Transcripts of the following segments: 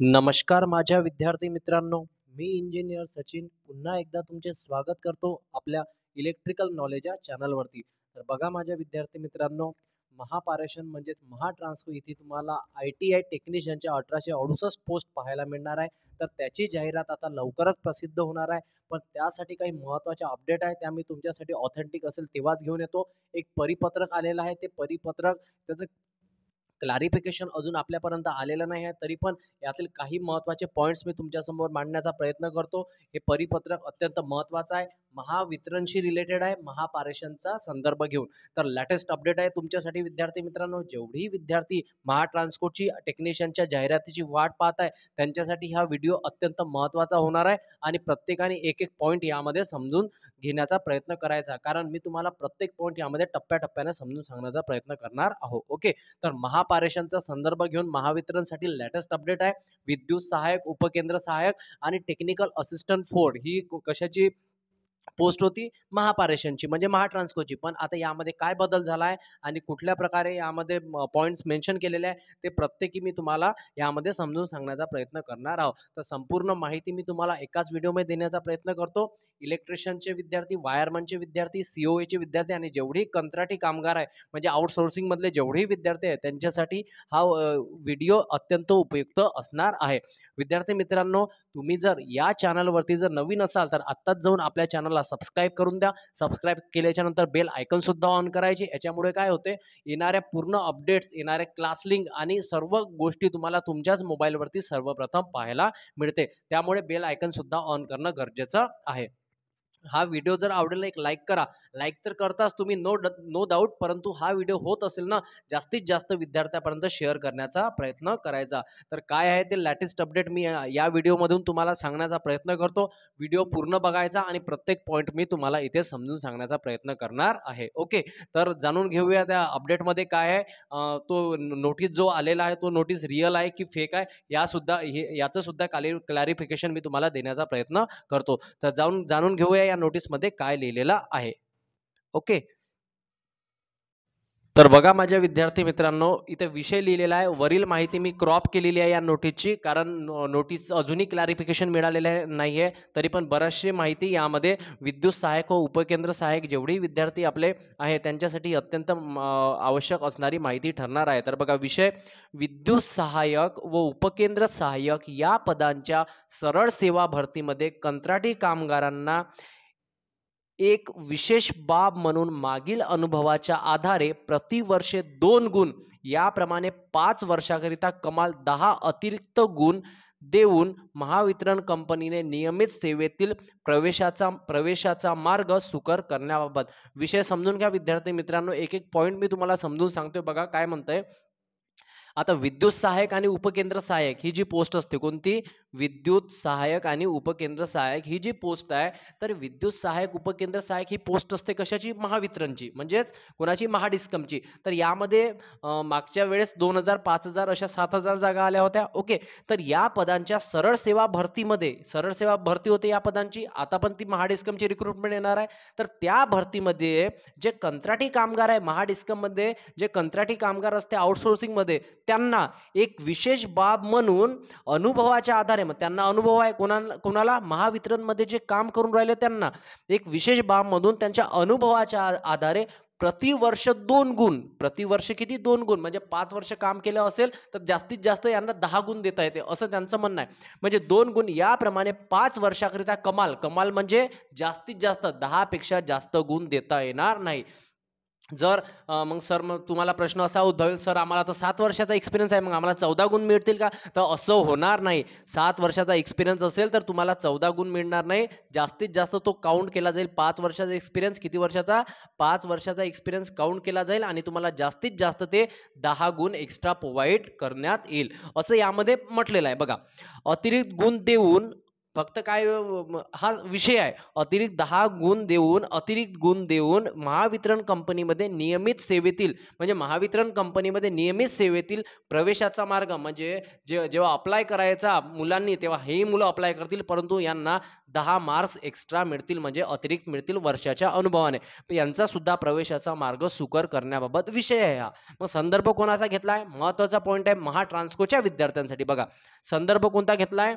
नमस्कार माझ्या विद्यार्थी मित्रांनो मी इंजिनियर सचिन. पुन्हा एकदा तुमचे स्वागत करतो आपल्या इलेक्ट्रिकल नॉलेज या चॅनलवरती तर बघा माझ्या विद्यार्थी मित्रांनो महापारेषण म्हणजेच महाट्रान्सको इथे तुम्हाला आय टी आय टेक्निशियनच्या अठराशे अडुसष्ट पोस्ट पाहायला मिळणार आहे. तर त्याची जाहिरात आता लवकरच प्रसिद्ध होणार आहे. पण त्यासाठी काही महत्त्वाच्या अपडेट आहे त्या मी तुमच्यासाठी ऑथेंटिक असेल तेव्हाच घेऊन येतो. एक परिपत्रक आलेलं आहे ते परिपत्रक त्याचं क्लॅरिफिकेशन अजून आपल्यापर्यंत आलेलं नाही आहे. तरी पण यातील काही महत्त्वाचे पॉईंट्स मी तुमच्यासमोर मांडण्याचा प्रयत्न करतो. हे परिपत्रक अत्यंत महत्त्वाचं आहे. महावितरणशी रिलेटेड आहे. महापारेषणचा संदर्भ घेऊन. तर लेटेस्ट अपडेट आहे तुमच्यासाठी विद्यार्थी मित्रांनो. जेवढी विद्यार्थी महाट्रान्सपोर्टची टेक्निशियनच्या जाहिरातीची वाट पाहत आहे त्यांच्यासाठी हा व्हिडिओ अत्यंत महत्त्वाचा होणार आहे. आणि प्रत्येकाने एक एक पॉईंट यामध्ये समजून घेण्याचा प्रयत्न करायचा. कारण मी तुम्हाला प्रत्येक पॉईंट यामध्ये टप्प्याटप्प्याने समजून सांगण्याचा प्रयत्न करणार आहो. ओके तर महापारेषणचा संदर्भ घेऊन महावितरणसाठी लेटेस्ट अपडेट आहे. विद्युत सहाय्यक उपकेंद्र सहाय्यक आणि टेक्निकल असिस्टंट फोर्ड ही क- कशाची पोस्ट होती महापारेषणची म्हणजे महाट्रान्सकोची. पण आता यामध्ये काय बदल झाला आहे आणि कुठल्या प्रकारे यामध्ये पॉईंट्स मेन्शन केलेले आहे ते प्रत्येकी मी तुम्हाला यामध्ये समजून सांगण्याचा प्रयत्न करणार आहोत. तर संपूर्ण माहिती मी तुम्हाला एकाच व्हिडिओमध्ये देण्याचा प्रयत्न करतो. इलेक्ट्रिशियनचे विद्यार्थी वायरमनचे विद्यार्थी सी ओ एचे विद्यार्थी आणि जेवढी कंत्राटी कामगार आहे म्हणजे आउटसोर्सिंगमधले जेवढेही विद्यार्थी आहेत त्यांच्यासाठी हा व्हिडिओ अत्यंत उपयुक्त असणार आहे. विद्यार्थी मित्रांनो तुम्ही जर या चॅनलवरती जर नवीन असाल तर आत्ताच जाऊन आपल्या चॅनलला सबस्क्राईब करून द्या. सबस्क्राईब केल्याच्यानंतर बेल आयकनसुद्धा ऑन करायची. याच्यामुळे काय होते? येणाऱ्या पूर्ण अपडेट्स येणाऱ्या क्लास लिंक आणि सर्व गोष्टी तुम्हाला तुमच्याच मोबाईलवरती सर्वप्रथम पाहायला मिळते. त्यामुळे बेल आयकनसुद्धा ऑन करणं गरजेचं आहे. हा व्हिडिओ जर आवडेल एक लाईक करा. लाईक तर करताच तुम्ही नो नो डाऊट परंतु हा व्हिडिओ होत असेल ना जास्तीत जास्त विद्यार्थ्यापर्यंत शेअर करण्याचा प्रयत्न करायचा. तर काय आहे ते लॅटेस्ट अपडेट मी या- या व्हिडिओमधून तुम्हाला सांगण्याचा प्रयत्न करतो. व्हिडिओ पूर्ण बघायचा आणि प्रत्येक पॉईंट मी तुम्हाला इथे समजून सांगण्याचा प्रयत्न करणार आहे. ओके तर जाणून घेऊया त्या अपडेटमध्ये काय आहे. तो नोटीस जो आलेला आहे तो नोटीस रिअल आहे की फेक आहे? यासुद्धा हे याचंसुद्धा क्लॅरिफिकेशन मी तुम्हाला देण्याचा प्रयत्न करतो. तर जाऊन जाणून घेऊया या नोटीसमध्ये काय लिहिलेलं आहे. ओके तर बघा माझ्या विद्यार्थी मित्रांनो इथे विषय लिहिलेला आहे. वरील माहिती मी क्रॉप केलेली आहे या नोटीसची कारण नोटीस अजूनही क्लॅरिफिकेशन मिळालेलं आहे नाही आहे तरी पण बऱ्याचशी माहिती यामध्ये विद्युत सहायक व उपकेंद्र सहायक जेवढेही विद्यार्थी आपले आहे त्यांच्यासाठी अत्यंत आवश्यक असणारी माहिती ठरणार आहे. तर बघा विषय विद्युत सहाय्यक व उपकेंद्र सहाय्यक या पदांच्या सरळ सेवा भरतीमध्ये कंत्राटी कामगारांना एक विशेष बाब म्हणून मागील अनुभवाच्या आधारे प्रतिवर्षे दोन गुण याप्रमाणे पाच वर्षाकरिता कमाल दहा अतिरिक्त गुण देऊन महावितरण कंपनीने नियमित सेवेतील प्रवेशाचा प्रवेशाचा मार्ग सुकर करण्याबाबत. विषय समजून घ्या विद्यार्थी मित्रांनो. एक एक पॉईंट मी तुम्हाला समजून सांगतोय. बघा काय म्हणतंय. आता विद्युत सहायक आणि उपकेंद्र सहायक ही जी पोस्ट असते कोणती? विद्युत सहायक आणि उपकेंद्र सहायक ही जी पोस्ट आहे तर विद्युत सहायक उपकेंद्र सहायक ही पोस्ट असते कशाची? महावितरणची. म्हणजेच कोणाची? महाडिस्कमची. तर यामध्ये मागच्या वेळेस दोन हजार पाच हजार अशा सात हजार जागा आल्या होत्या. ओके. तर या पदांच्या सरळ सेवा भरतीमध्ये सरळ सेवा भरती होते या पदांची. आता पण ती महाडिस्कमची रिक्रुटमेंट येणार आहे. तर त्या भरतीमध्ये जे कंत्राटी कामगार आहे महाडिस्कममध्ये जे कंत्राटी कामगार असते आउटसोर्सिंगमध्ये त्यांना एक विशेष बाब म्हणून अनुभवाच्या आधारे मग त्यांना अनुभव आहे. कोणाला कोणाला महावितरणमध्ये जे काम करून राहिले त्यांना एक विशेष बाबमधून त्यांच्या अनुभवाच्या आधारे प्रतिवर्ष दोन गुण प्रतिवर्ष किती? दोन गुण. म्हणजे पाच वर्ष काम केलं असेल तर जास्तीत जास्त यांना दहा गुण देता येते असं त्यांचं म्हणणं आहे. म्हणजे दोन गुण याप्रमाणे पाच वर्षाकरिता कमाल. कमाल म्हणजे जास्तीत जास्त दहापेक्षा जास्त गुण देता येणार नाही. जर मग सर मग तुम्हाला प्रश्न असा उद्भवेल सर आम्हाला तर सात वर्षाचा एक्सपिरियन्स आहे मग आम्हाला चौदा गुण मिळतील का? तर असं होणार नाही. सात वर्षाचा एक्सपिरियन्स असेल तर तुम्हाला चौदा गुण मिळणार नाही. जास्तीत जास्त तो काउंट केला जाईल पाच वर्षाचा एक्सपिरियन्स किती वर्षाचा? पाच वर्षाचा एक्सपिरियन्स काउंट केला जाईल आणि तुम्हाला जास्तीत जास्त ते दहा गुण एक्स्ट्रा प्रोव्हाइड करण्यात येईल. असं यामध्ये म्हटलेलं आहे. बघा अतिरिक्त गुण देऊन फक्त काय हा विषय आहे. अतिरिक्त दहा गुण देऊन अतिरिक्त गुण देऊन महावितरण कंपनीमध्ये नियमित सेवेतील म्हणजे महावितरण कंपनीमध्ये नियमित सेवेतील प्रवेशाचा मार्ग म्हणजे जे जेव्हा अप्लाय करायचा मुलांनी तेव्हा हेही मुलं अप्लाय करतील परंतु यांना दहा मार्क्स एक्स्ट्रा मिळतील म्हणजे अतिरिक्त मिळतील वर्षाच्या अनुभवाने. यांचासुद्धा यांचा सुद्धा प्रवेशाचा मार्ग सुकर करण्याबाबत विषय आहे हा. मग संदर्भ कोणाचा घेतला आहे महत्त्वाचा पॉईंट आहे महाट्रान्स्कोच्या विद्यार्थ्यांसाठी. बघा संदर्भ कोणता घेतला आहे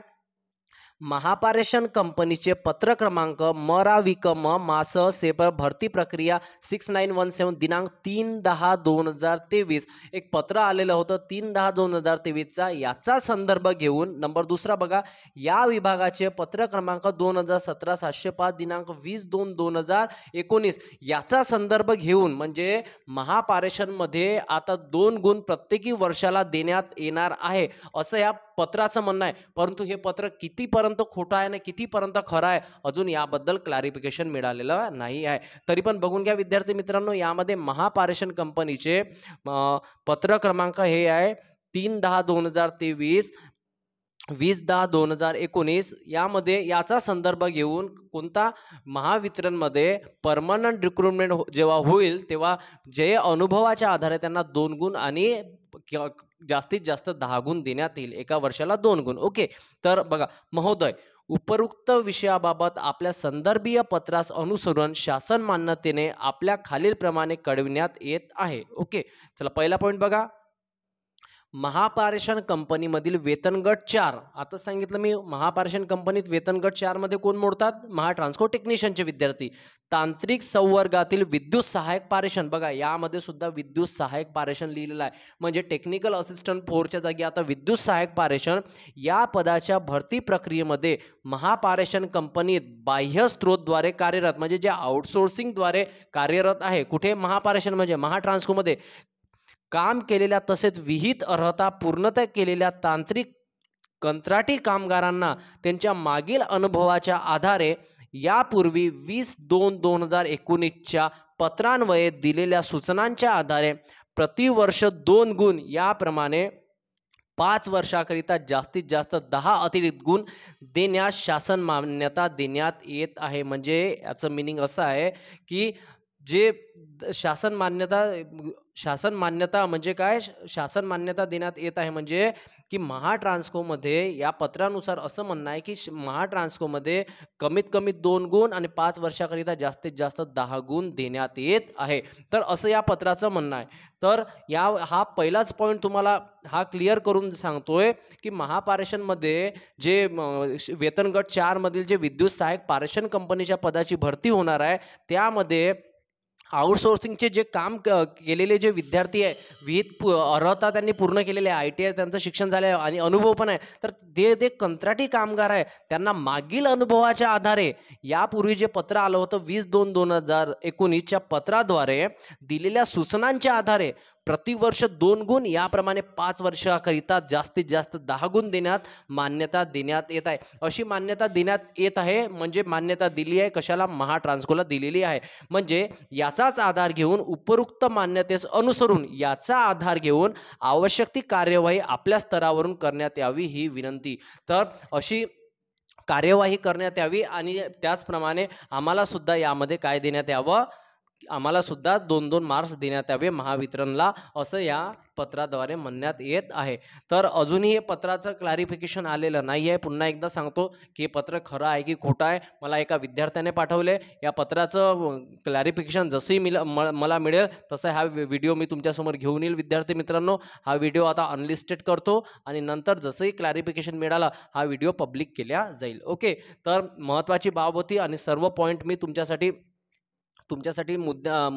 महापारेषण कंपनीचे पत्र क्रमांक मरा विकम मास सेबर भरती प्रक्रिया सिक्स नाईन वन सेवन दिनांक तीन दहा दोन हजार तेवीस. एक पत्र आलेलं होतं तीन दहा दोन हजार तेवीसचा. याचा संदर्भ घेऊन नंबर दुसरा बघा. या विभागाचे पत्र क्रमांक दोन हजार सतरा सातशे पाच दिनांक वीस दोन दोन हजार एकोणीस. याचा संदर्भ घेऊन म्हणजे महापारेषणमध्ये आता दोन गुण प्रत्येकी वर्षाला देण्यात येणार आहे. असं या पत्राचं म्हणणं आहे. परंतु हे पत्र कितीपर्यंत खोटं आहे आणि कितीपर्यंत खरं आहे अजून याबद्दल क्लॅरिफिकेशन मिळालेलं नाही आहे. तरी पण बघून घ्या विद्यार्थी मित्रांनो यामध्ये महापारेषण कंपनीचे पत्र क्रमांक हे आहे तीन दहा दोन हजार तेवीस वीस दहा दोन हजार एकोणीस. यामध्ये याचा संदर्भ घेऊन कोणता महावितरणमध्ये परमनंट रिक्रुटमेंट हो, जेव्हा होईल तेव्हा जे अनुभवाच्या आधारे त्यांना दोन गुण आणि जास्तीत जास्त दहा गुण देण्यात येईल. एका वर्षाला दोन गुण. ओके. तर बघा महोदय उपरोक्त विषयाबाबत आपल्या संदर्भीय पत्रास अनुसरून शासन मान्यतेने आपल्या खालीलप्रमाणे कळविण्यात येत आहे. ओके. चला पहिला पॉईंट बघा. महापारेषण कंपनीमधील वेतनगट चार. आता सांगितलं मी महापारेषण कंपनीत वेतनगट चारमध्ये कोण मोडतात? महाट्रान्सको टेक्निशियनचे विद्यार्थी. तांत्रिक संवर्गातील विद्युत सहाय्यक पारेषण. बघा यामध्ये सुद्धा विद्युत सहाय्यक पारेषण लिहिलेलं आहे. म्हणजे टेक्निकल असिस्टंट फोरच्या जागी आता विद्युत सहाय्यक पारेषण या पदाच्या भरती प्रक्रियेमध्ये महापारेषण कंपनीत बाह्य स्त्रोतद्वारे कार्यरत म्हणजे जे आउटसोर्सिंगद्वारे कार्यरत आहे कुठे? महापारेषण म्हणजे महाट्रान्सकोमध्ये काम केलेल्या तसेच विहित अर्हता पूर्णतः केलेल्या तांत्रिक कंत्राटी कामगारांना त्यांच्या मागील अनुभवाच्या आधारे यापूर्वी वीस दोन दोन हजार एकोणीसच्या पत्रान्वये दिलेल्या सूचनांच्या आधारे प्रतिवर्ष दोन गुण याप्रमाणे पाच वर्षाकरिता जास्तीत जास्त दहा अतिरिक्त गुण देण्यास शासन मान्यता देण्यात येत आहे. म्हणजे याचं मिनिंग असं आहे की जे शासन मान्यता शासन मान्यता म्हणजे काय? श- शासन मान्यता देण्यात येत आहे म्हणजे की महाट्रान्सकोमध्ये या पत्रानुसार असं म्हणणं आहे की श- महाट्रान्सकोमध्ये कमीत कमी दोन गुण आणि पाच वर्षाकरिता जास्तीत जास्त दहा गुण देण्यात येत आहे. तर असं या पत्राचं म्हणणं आहे. तर या हा पहिलाच पॉईंट तुम्हाला हा क्लिअर करून सांगतोय की महापारेषणमध्ये जे वेतनगट वेतन गट चारमधील जे विद्युत सहाय्यक पारेषण कंपनीच्या पदाची भरती होणार आहे त्यामध्ये आउटसोर्सिंगचे जे काम क- केलेले जे विद्यार्थी आहे विहित पु- अर्हता त्यांनी पूर्ण केलेले आहे आय टी आय त्यांचं शिक्षण झालं आहे आणि अनुभव पण आहे. तर ते ते कंत्राटी कामगार आहे त्यांना मागील अनुभवाच्या आधारे यापूर्वी जे पत्र आलं होतं वीस दोन दोन हजार एकोणीसच्या पत्राद्वारे दिलेल्या सूचनांच्या आधारे प्रतिवर्ष दोन गुण याप्रमाणे पाच वर्षाकरिता जास्तीत जास्त दहा गुण देण्यात मान्यता देण्यात येत आहे. अशी मान्यता देण्यात येत आहे म्हणजे मान्यता दिली आहे कशाला? महाट्रान्सकोला दिलेली आहे. म्हणजे याचाच आधार घेऊन उपरोक्त मान्यतेस अनुसरून याचा आधार घेऊन आवश्यक ती कार्यवाही आपल्या स्तरावरून करण्यात यावी ही विनंती. तर अशी कार्यवाही करण्यात यावी आणि त्याचप्रमाणे आम्हाला सुद्धा यामध्ये काय देण्यात यावं? आम्हाला सुद्धा दोन दोन मार्क्स देण्यात यावे महावितरणला असं या पत्राद्वारे म्हणण्यात येत आहे. तर अजूनही हे पत्राचं क्लॅरिफिकेशन आलेलं नाही आहे. पुन्हा एकदा सांगतो की हे पत्र खरं आहे की खोटं आहे मला एका विद्यार्थ्याने पाठवले. या पत्राचं क्लॅरिफिकेशन जसंही मिल म- मला मिळेल तसं हा व्हिडिओ मी तुमच्यासमोर घेऊन येईल विद्यार्थी मित्रांनो. हा व्हिडिओ आता अनलिस्टेड करतो आणि नंतर जसंही क्लॅरिफिकेशन मिळालं हा व्हिडिओ पब्लिक केला जाईल. ओके तर महत्त्वाची बाब होती आणि सर्व पॉईंट मी तुमच्यासाठी तुमच्यासाठी मुद्दा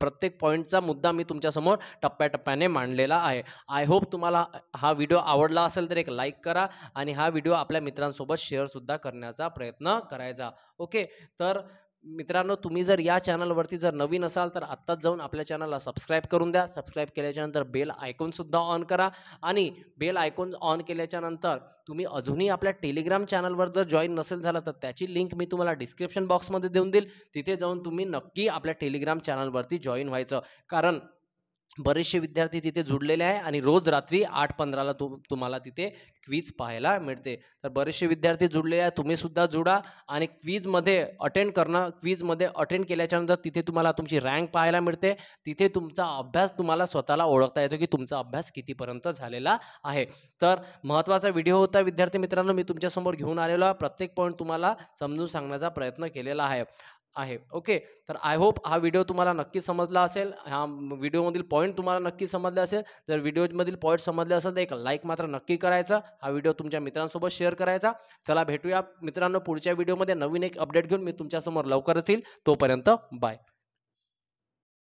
प्रत्येक पॉईंटचा मुद्दा मी तुमच्यासमोर टप्प्याटप्प्याने मांडलेला आहे. आय होप तुम्हाला हा व्हिडिओ आवडला असेल तर एक लाईक करा आणि हा व्हिडिओ आपल्या मित्रांसोबत शेअरसुद्धा करण्याचा प्रयत्न करायचा. ओके तर मित्रांनो तुम्ही जर या चॅनलवरती जर नवीन असाल तर आत्ताच जाऊन आपल्या चॅनलला सबस्क्राईब करून द्या. सबस्क्राईब केल्याच्यानंतर बेल आयकॉनसुद्धा ऑन करा आणि बेल आयकॉन ऑन केल्याच्यानंतर तुम्ही अजूनही आपल्या टेलिग्राम चॅनलवर जर जॉईन नसेल झाला तर त्याची लिंक मी तुम्हाला डिस्क्रिप्शन बॉक्समध्ये देऊन देईल. तिथे जाऊन तुम्ही नक्की आपल्या टेलिग्राम चॅनलवरती जॉईन व्हायचं. कारण बरेचसे विद्यार्थी तिथे जुडलेले आहे आणि रोज रात्री आठ पंधराला तु तुम्हाला तिथे क्वीज पाहायला मिळते. तर बरेचसे विद्यार्थी जुडलेले आहे तुम्हीसुद्धा जुडा आणि क्वीजमध्ये अटेंड करणं क्वीजमध्ये अटेंड केल्याच्यानंतर तिथे तुम्हाला तुमची रँक पाहायला मिळते. तिथे तुमचा अभ्यास तुम्हाला स्वतःला ओळखता येतो की तुमचा अभ्यास कितीपर्यंत झालेला आहे. तर महत्त्वाचा व्हिडिओ होता. विद्यार्थी मित्रांनो मी तुमच्यासमोर घेऊन आलेलो आहे. प्रत्येक पॉईंट तुम्हाला समजून सांगण्याचा प्रयत्न केलेला आहे. आहे. ओके तर आय होप हा व्हिडिओ तुम्हाला नक्की समजला असेल. हा व्हिडिओमधील पॉईंट तुम्हाला नक्की समजले असेल. जर व्हिडिओमधील पॉईंट समजले असेल तर एक लाईक मात्र नक्की करायचा. हा व्हिडिओ तुमच्या मित्रांसोबत शेअर करायचा. चला भेटूया मित्रांनो पुढच्या व्हिडिओमध्ये नवीन एक अपडेट घेऊन मी तुमच्यासमोर लवकरच येईल. तोपर्यंत बाय